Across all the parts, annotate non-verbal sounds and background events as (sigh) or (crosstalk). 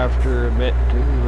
after a bit too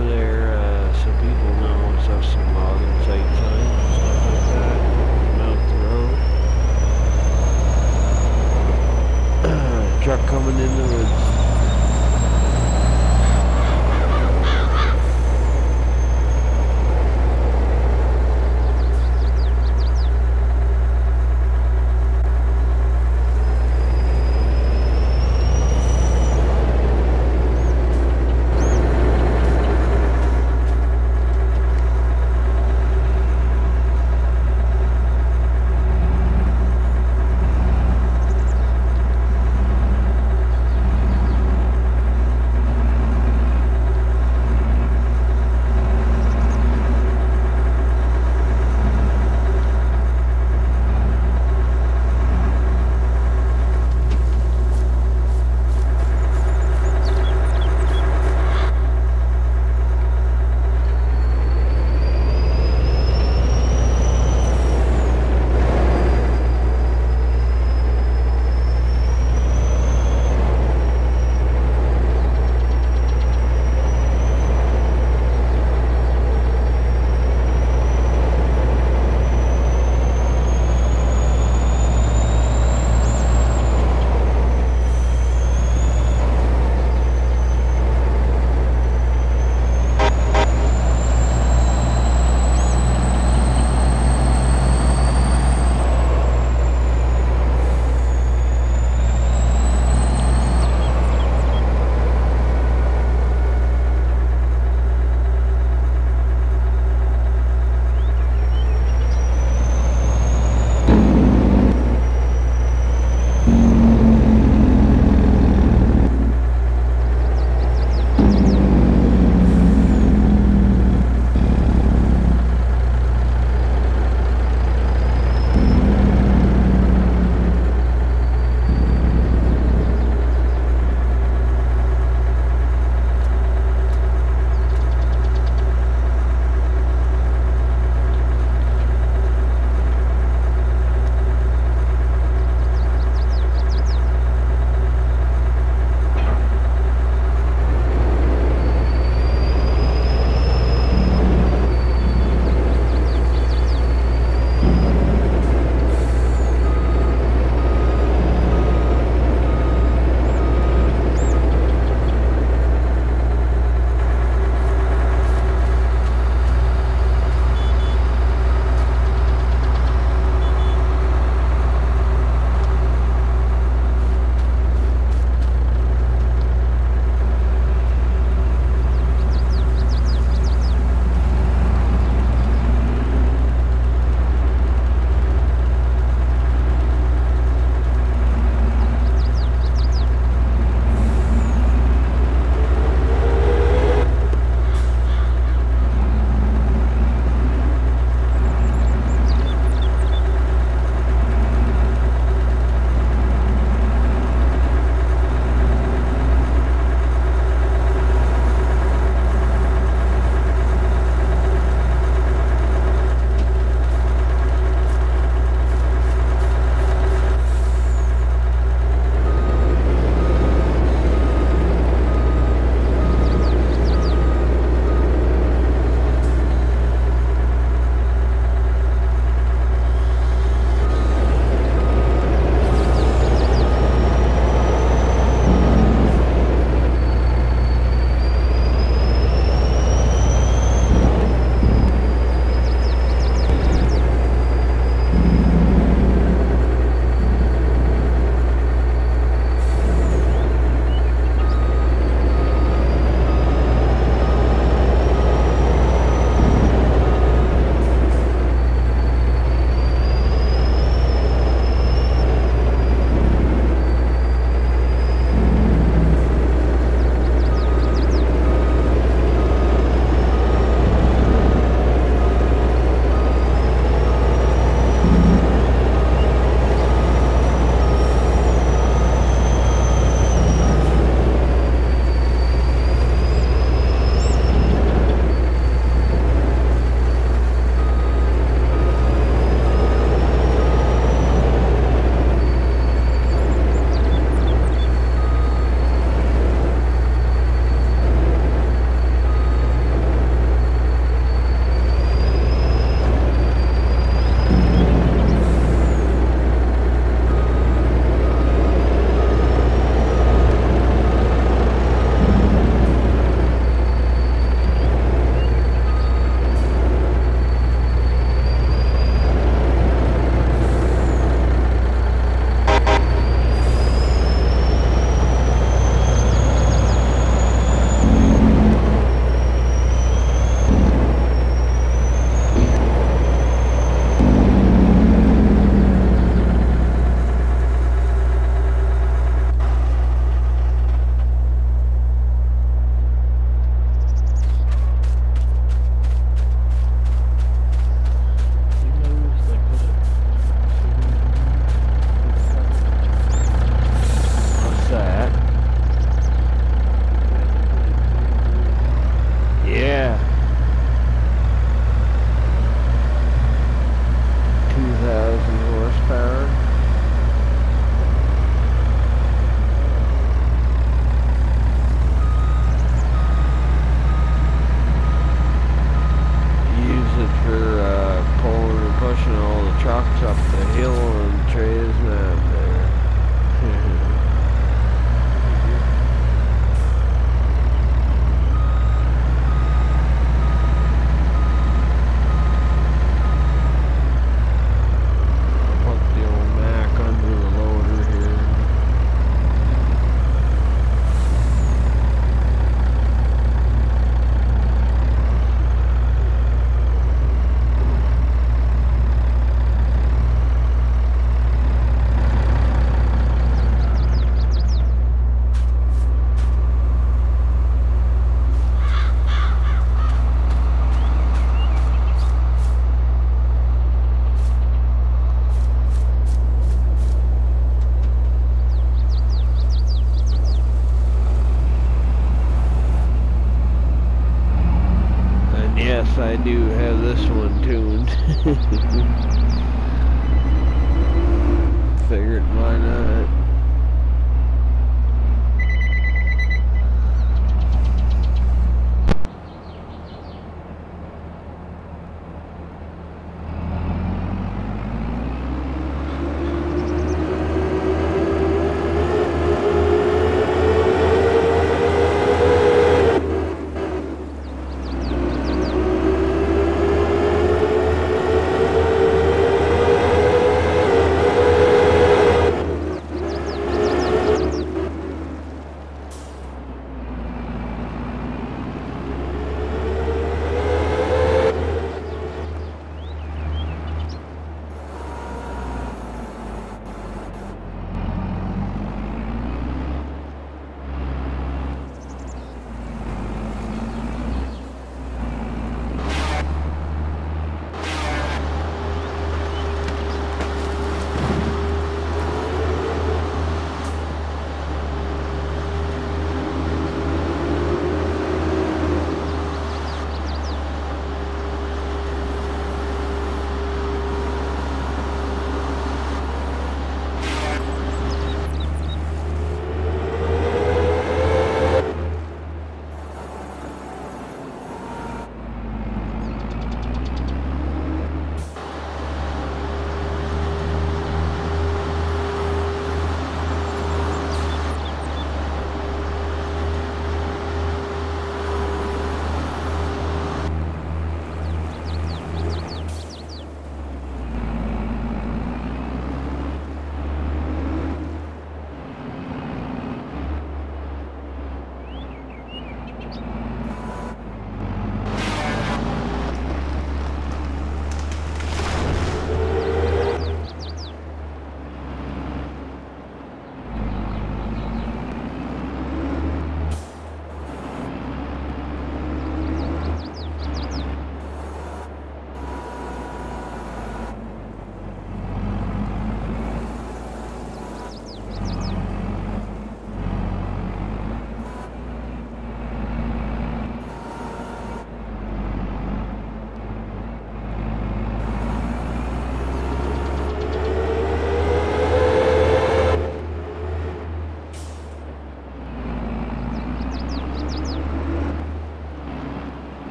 up the hill and trees now. have this one tuned. (laughs) Figured why not.